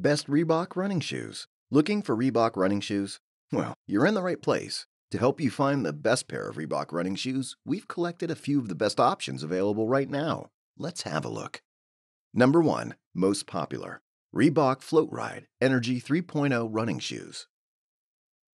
Best Reebok running shoes. Looking for Reebok running shoes? Well, you're in the right place. To help you find the best pair of Reebok running shoes, we've collected a few of the best options available right now. Let's have a look. Number 1. Most popular Reebok Floatride Energy 3.0 running shoes.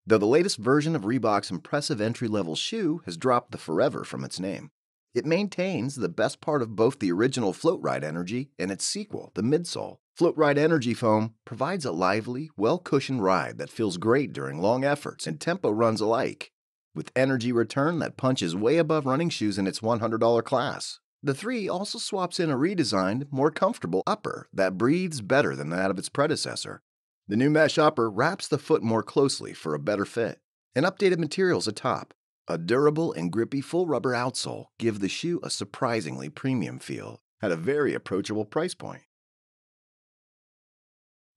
Though the latest version of Reebok's impressive entry level shoe has dropped the forever from its name, it maintains the best part of both the original Floatride Energy and its sequel, the midsole. Floatride Energy Foam provides a lively, well cushioned ride that feels great during long efforts and tempo runs alike, with energy return that punches way above running shoes in its $100 class. The 3 also swaps in a redesigned, more comfortable upper that breathes better than that of its predecessor. The new mesh upper wraps the foot more closely for a better fit, and updated materials atop. A durable and grippy full rubber outsole give the shoe a surprisingly premium feel at a very approachable price point.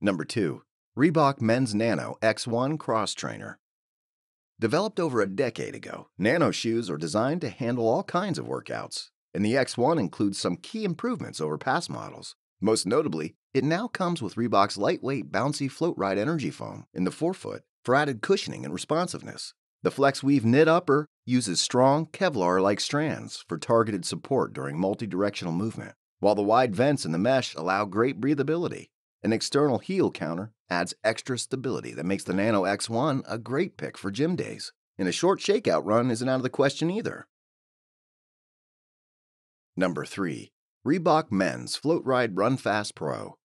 Number 2. Reebok Men's Nano X1 Cross Trainer. Developed over a decade ago, Nano shoes are designed to handle all kinds of workouts, and the X1 includes some key improvements over past models. Most notably, it now comes with Reebok's lightweight, bouncy float ride energy foam in the forefoot for added cushioning and responsiveness. The Flexweave knit upper uses strong Kevlar like strands for targeted support during multi directional movement, while the wide vents in the mesh allow great breathability. An external heel counter adds extra stability that makes the Nano X1 a great pick for gym days. And a short shakeout run isn't out of the question either. Number 3. Reebok Men's Floatride Run Fast Pro.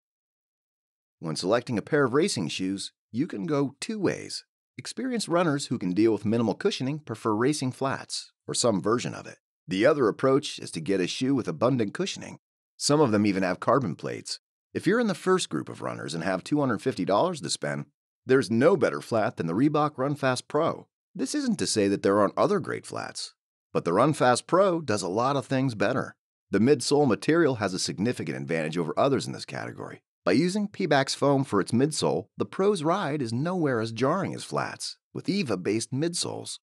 When selecting a pair of racing shoes, you can go two ways. Experienced runners who can deal with minimal cushioning prefer racing flats, or some version of it. The other approach is to get a shoe with abundant cushioning. Some of them even have carbon plates. If you're in the first group of runners and have $250 to spend, there's no better flat than the Reebok Run Fast Pro. This isn't to say that there aren't other great flats, but the Run Fast Pro does a lot of things better. The midsole material has a significant advantage over others in this category. By using Pebax foam for its midsole, the Pro's ride is nowhere as jarring as flats, with EVA based midsoles.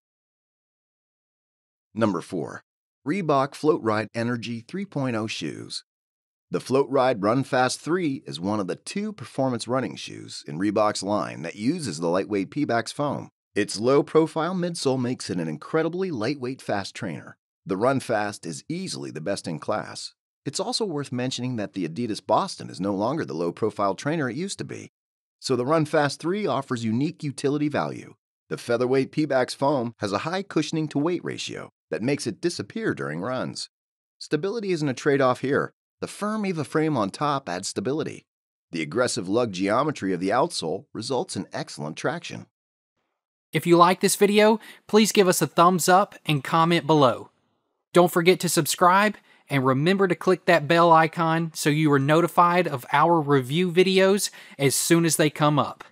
Number 4. Reebok Floatride Energy 3.0 Shoes. The Floatride Run Fast 3 is one of the two performance running shoes in Reebok's line that uses the lightweight Pebax foam. Its low profile midsole makes it an incredibly lightweight fast trainer. The Run Fast is easily the best in class. It's also worth mentioning that the Adidas Boston is no longer the low profile trainer it used to be. So the Run Fast 3 offers unique utility value. The featherweight Pebax foam has a high cushioning to weight ratio that makes it disappear during runs. Stability isn't a trade off here. The firm EVA frame on top adds stability. The aggressive lug geometry of the outsole results in excellent traction. If you like this video, please give us a thumbs up and comment below. Don't forget to subscribe and remember to click that bell icon so you are notified of our review videos as soon as they come up.